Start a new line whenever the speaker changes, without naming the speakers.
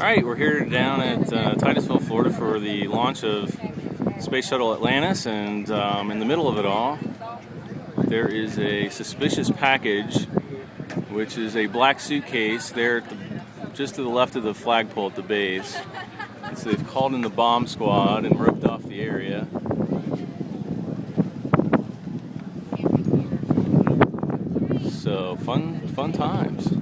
All right, we're here down at uh, Titusville, Florida for the launch of Space Shuttle Atlantis, and um, in the middle of it all, there is a suspicious package, which is a black suitcase there the, just to the left of the flagpole at the base. So they've called in the bomb squad and roped off the area. So fun, fun times.